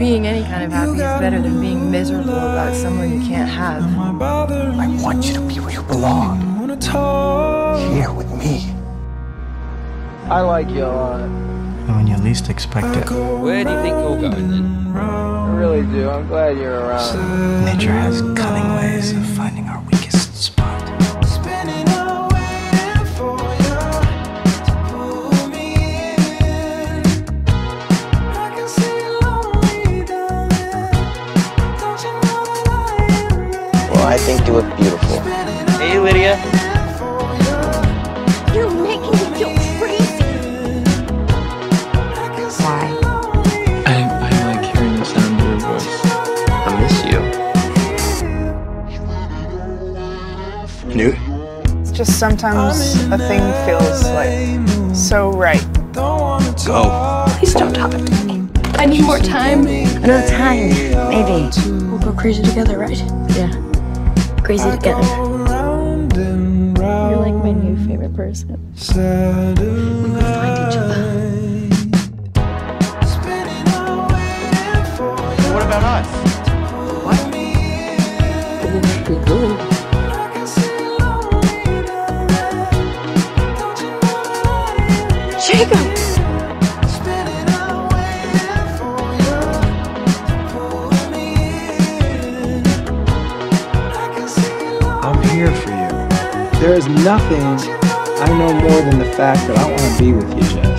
Being any kind of happy is better than being miserable about someone you can't have. I want you to be where you belong. Here with me. I like you a lot. When you least expect it. Where do you think you're going then? I really do. I'm glad you're around. Nature has cunning ways of finding our weakest I think you look beautiful. Hey, Lydia. You're making me feel crazy. Why? I, I like hearing the sound of your voice. I miss you. Newt? It's just sometimes a thing feels like so right. Go. Please don't talk to me. I need more time. Another time, maybe. We'll go crazy together, right? Yeah. Crazy together. You're like my new favorite person. We will find each other. What about us? Jacob! I'm here for you. There is nothing I know more than the fact that I want to be with you.